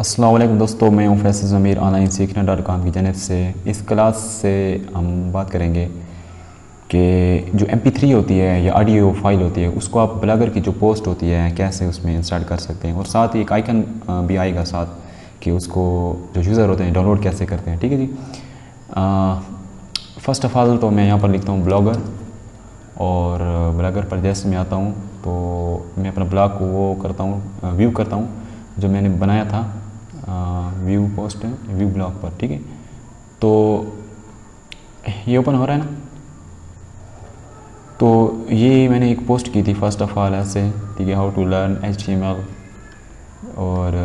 वालेकुम दोस्तों, मैं हूँ Faisal Zameer online Sikhna dot com की जानब से। इस क्लास से हम बात करेंगे कि जो एम पी थ्री होती है या ऑडियो फ़ाइल होती है, उसको आप ब्लॉगर की जो पोस्ट होती है, कैसे उसमें इंस्टॉल कर सकते हैं? और साथ ही एक आइकन भी आएगा साथ कि उसको जो यूज़र होते हैं डाउनलोड कैसे करते हैं, ठीक है जी? फ़र्स्ट ऑफ़ ऑल तो मैं यहाँ पर लिखता हूँ ब्लॉगर और ब्लॉगर पर जैसे मैं आता हूँ तो मैं अपना ब्लॉग को वो करता हूँ व्यू करता हूँ, जो मैंने बनाया था। व्यू पोस्ट व्यू ब्लॉग पर, ठीक है? तो ये ओपन हो रहा है ना? तो ये मैंने एक पोस्ट की थी फ़र्स्ट ऑफ़ ऑल ऐसे, ठीक है हाउ टू लर्न एच और,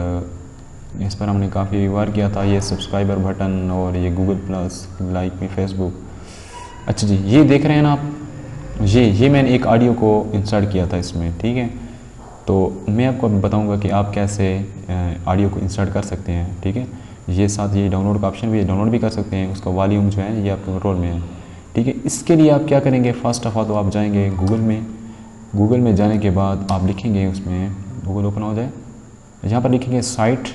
इस पर हमने काफ़ी वार किया था, ये सब्सक्राइबर बटन और ये गूगल प्लस लाइक में फेसबुक अच्छा जी, ये देख रहे हैं ना आप? ये ये मैंने एक ऑडियो को इंस्टॉल किया था इसमें, ठीक है? तो मैं आपको बताऊँगा कि आप कैसे ऑडियो को इंस्टॉल कर सकते हैं, ठीक है? ये साथ ये डाउनलोड का ऑप्शन भी है डाउनलोड भी कर सकते हैं, उसका वॉल्यूम जो है ये आपके कंट्रोल में है, ठीक है? इसके लिए आप क्या करेंगे? फ़र्स्ट ऑफ़ ऑल तो आप जाएँगे गूगल में गूगल में जाने के बाद आप लिखेंगे उसमें गूगल ओपन हो जाए, यहाँ पर लिखेंगे साइट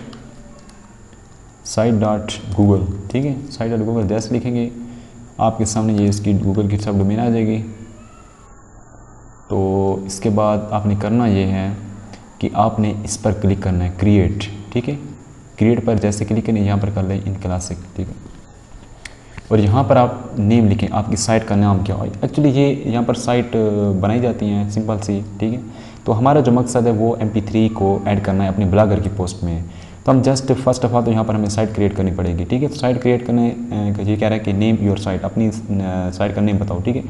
साइट डॉट गूगल ठीक है? साइट डॉट गूगल जैसे लिखेंगे, आपके सामने ये इसकी गूगल की सब डोमेन आ जाएगी तो इसके बाद आपने करना ये है कि आपने इस पर क्लिक करना है क्रिएट ठीक है? क्रिएट पर जैसे क्लिक करें यहाँ पर कर लें इन क्लासिक ठीक है? और यहाँ पर आप नेम लिखें, आपकी साइट का नाम क्या हो? एक्चुअली ये यहाँ पर साइट बनाई जाती हैं सिंपल सी, ठीक है? तो हमारा जो मकसद है वो एम को ऐड करना है अपने ब्लॉगर की पोस्ट में। तो हम जस्ट फ़र्स्ट ऑफ़ ऑल तो यहाँ पर हमें साइट क्रिएट करनी पड़ेगी, ठीक है? तो साइट क्रिएट करने ये कह रहा है कि नेम योर साइट अपनी साइट का नेम बताओ, ठीक है?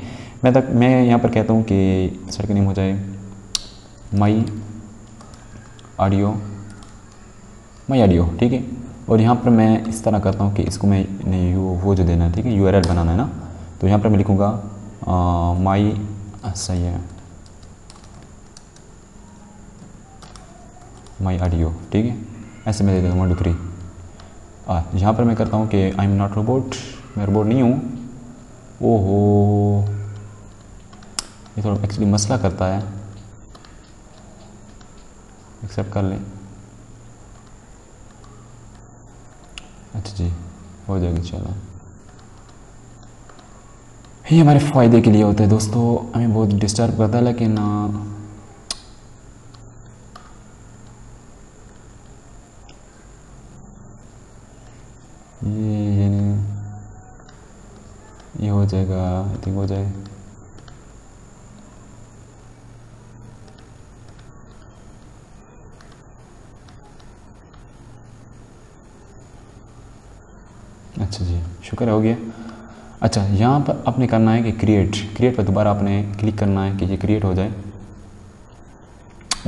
मैं तक, मैं यहाँ पर कहता हूँ कि साइट का नेम हो जाए। माई, ऑडियो माई ऑडियो, ठीक है? और यहाँ पर मैं इस तरह करता हूँ कि इसको मैं, नहीं यू वो जो देना है, ठीक है? यूआरएल बनाना है ना? तो यहाँ पर मैं लिखूँगा माई, सही है। माई ऑडियो, ठीक है? ऐसे मैं दे देता हूँ वन यहाँ पर मैं करता हूँ कि आई एम नॉट रोबोट मैं रोबोट नहीं हूँ। ओहो। ये थोड़ा एक्चुअली मसला करता है। एक्सेप्ट कर लें। अच्छा जी, हो जाएगी, चलो। ये हमारे फ़ायदे के लिए होता है दोस्तों। हमें बहुत डिस्टर्ब करता है, लेकिन ये ये ये हो जाएगा आई थिंक हो जाए। अच्छा जी, शुक्र है, हो गया। अच्छा यहाँ पर आपने करना है कि क्रिएट क्रिएट पर दोबारा आपने क्लिक करना है कि ये क्रिएट हो जाए।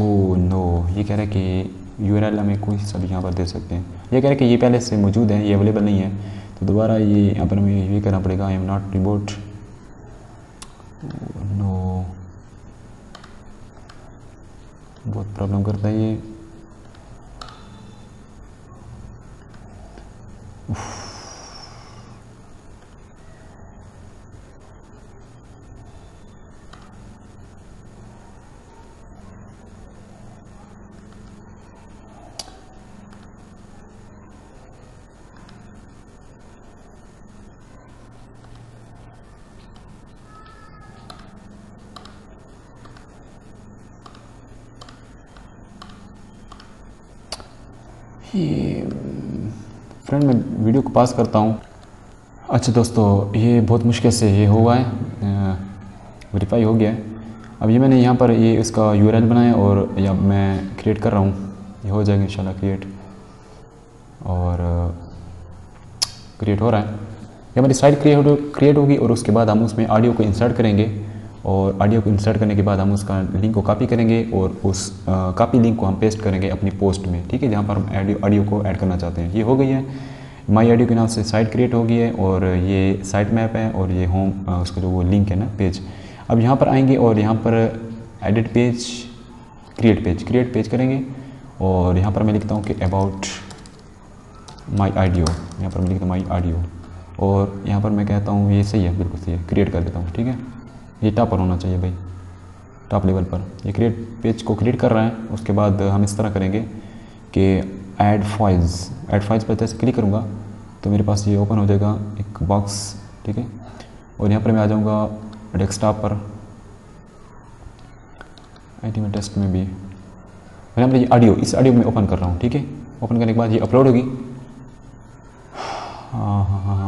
ओ नो ये कह रहा है कि यू हमें कोई सब यहाँ पर दे सकते हैं। ये कह रहे कि ये पहले से मौजूद है, ये अवेलेबल नहीं है तो दोबारा ये यहाँ पर हमें ये करना पड़ेगा I am not robot no बहुत प्रॉब्लम करता है ये। उफ। ये फ्रेंड मैं वीडियो को पास करता हूँ। अच्छा दोस्तों, ये बहुत मुश्किल से ये हुआ है। वेरीफाई हो गया है। अब ये मैंने यहाँ पर ये इसका यू बनाया और या मैं क्रिएट कर रहा हूँ। ये हो जाएगा इंशाल्लाह क्रिएट और क्रिएट हो रहा है। ये हमारी साइट क्रिएट क्रिएट होगी और उसके बाद हम उसमें ऑडियो को इंसर्ट करेंगे। और ऑडियो को इंसर्ट करने के बाद हम उसका लिंक को कॉपी करेंगे और उस कॉपी लिंक को हम पेस्ट करेंगे अपनी पोस्ट में, ठीक है? जहाँ पर हम ऑडियो ऑडियो को ऐड करना चाहते हैं। ये हो गई है। माई ऑडियो के नाम से साइट क्रिएट हो गई है और ये साइट मैप है और ये होम उसका जो वो लिंक है ना पेज अब यहाँ पर आएँगे और यहाँ पर edit page create page create page करेंगे और यहाँ पर मैं लिखता हूँ कि अबाउट माई ऑडियो यहाँ पर मैं लिखता हूँ माई ऑडियो और यहाँ पर मैं कहता हूँ ये सही है, बिल्कुल सही है। क्रिएट कर देता हूँ, ठीक है? ये टॉप पर होना चाहिए भाई टॉप लेवल पर। ये क्रिएट पेज को क्रिएट कर रहा है, उसके बाद हम इस तरह करेंगे कि ऐड फाइल्स ऐड फाइल्स पर जैसे क्लिक करूँगा तो मेरे पास ये ओपन हो जाएगा एक बॉक्स ठीक है? और यहाँ पर मैं आ जाऊँगा डेस्कटॉप पर आई में टेस्ट में भी। मैंने अपने ऑडियो इस ऑडियो में ओपन कर रहा हूँ, ठीक है? ओपन करने के बाद ये अपलोड होगी। हाँ हाँ हाँ।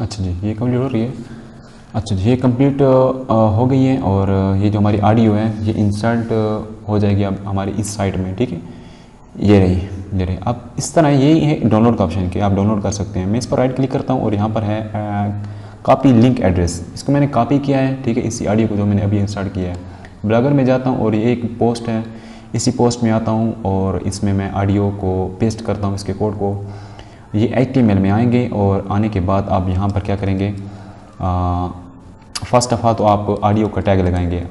अच्छा जी, ये कंप्लीट हो रही है अच्छा जी, ये कंप्लीट हो गई है और ये जो हमारी ऑडियो है, ये इंसर्ट हो जाएगी अब हमारी इस साइट में, ठीक है? ये रही ये रही। अब इस तरह यही है डाउनलोड का ऑप्शन कि आप डाउनलोड कर सकते हैं। मैं इस पर राइट क्लिक करता हूँ और यहाँ पर है कापी लिंक एड्रेस इसको मैंने कापी किया है, ठीक है? इसी ऑडियो को जो मैंने अभी इंस्टार्ट किया है। ब्लॉगर में जाता हूँ और ये एक पोस्ट है, इसी पोस्ट में आता हूँ और इसमें मैं ऑडियो को पेस्ट करता हूँ, इसके कोड को। ये एच में आएँगे और आने के बाद आप यहाँ पर क्या करेंगे? फ़र्स्ट ऑफ़ ऑल तो आप ऑडियो का टैग लगाएँगे।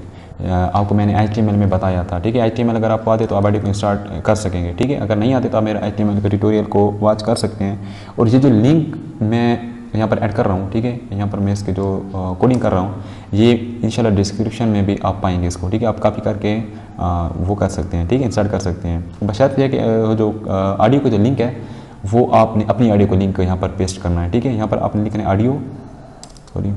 आपको मैंने एच में बताया था ठीक है? एच अगर आपको आते तो आप ऑडियो को स्टार्ट कर सकेंगे ठीक है? अगर नहीं आते तो आप मेरा एच का ट्यूटोरियल को वॉच कर सकते हैं। और ये जो लिंक मैं यहाँ पर ऐड कर रहा हूँ ठीक है? यहाँ पर मैं इसके जो कोडिंग कर रहा हूँ ये इंशाल्लाह डिस्क्रिप्शन में भी आप पाएँगे इसको ठीक है? आप कॉपी करके आ, वो कर सकते हैं ठीक है? इंस्टार्ट कर सकते हैं। बशर्त यह कि जो ऑडियो का जो लिंक है वो आपने अपनी ऑडियो को लिंक यहाँ पर पेस्ट करना है, ठीक है? यहाँ पर आपने लिखना है ऑडियो सॉरी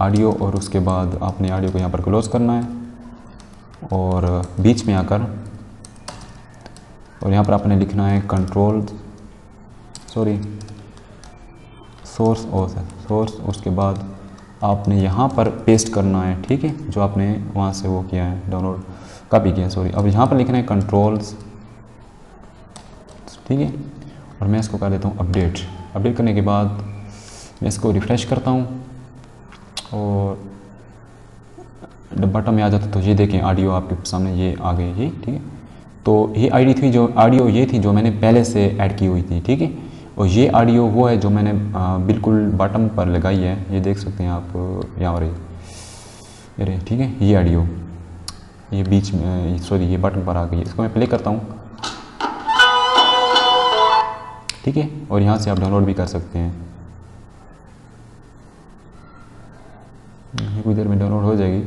ऑडियो और उसके बाद आपने ऑडियो को यहाँ पर क्लोज करना है और बीच में आकर, और यहाँ पर आपने लिखना है कंट्रोल सॉरी सोर्स और सोर्स उसके बाद आपने यहाँ पर पेस्ट करना है, ठीक है? जो आपने वहाँ से वो किया है डाउनलोड कॉपी किया सॉरी अब यहाँ पर लिखना है कंट्रोल्स ठीक है? और मैं इसको कर देता हूँ अपडेट। अपडेट करने के बाद मैं इसको रिफ़्रेश करता हूँ और बटन में आ जाता तो ये देखें ऑडियो आपके सामने ये आ गई ये ठीक है? तो ये आईडी थी जो ऑडियो ये थी जो मैंने पहले से ऐड की हुई थी, ठीक है? और ये ऑडियो वो है जो मैंने बिल्कुल बटन पर लगाई है। ये देख सकते हैं आप, यहाँ और ये ठीक है? ये ऑडियो ये बीच में सॉरी ये बटन पर आ गई इसको मैं प्ले करता हूँ। ठीक है? और यहाँ से आप डाउनलोड भी कर सकते हैं। कुछ देर में डाउनलोड हो जाएगी।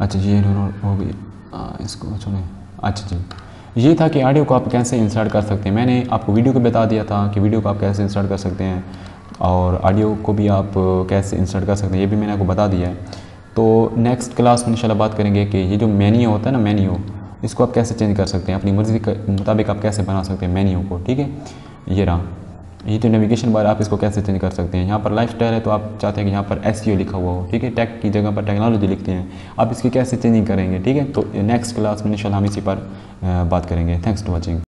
अच्छा जी, ये डाउनलोड हो गई। इसको सुने अच्छा जी। ये था कि ऑडियो को आप कैसे इंसर्ट कर सकते हैं। मैंने आपको वीडियो को बता दिया था कि वीडियो को आप कैसे इंसर्ट कर सकते हैं और ऑडियो को भी आप कैसे इंसर्ट कर सकते हैं। ये भी मैंने आपको बता दिया है। तो नेक्स्ट क्लास में इंशाल्लाह बात करेंगे कि ये जो मेन्यू होता है ना मेन्यू इसको आप कैसे चेंज कर सकते हैं? अपनी मर्ज़ी के मुताबिक आप कैसे बना सकते हैं मेन्यू को, ठीक है? ये रहा। ये तो नेविगेशन बार आप इसको कैसे चेंज कर सकते हैं? यहाँ पर लाइफ स्टाइल है तो आप चाहते हैं कि यहाँ पर एस लिखा हुआ हो, ठीक है? टेक की जगह पर टेक्नोलॉजी लिखते हैं। आप इसकी कैसे चेंजिंग करेंगे, ठीक है? तो नेक्स्ट क्लास में इंशाल्लाह हम इसी पर बात करेंगे। Thanks to watching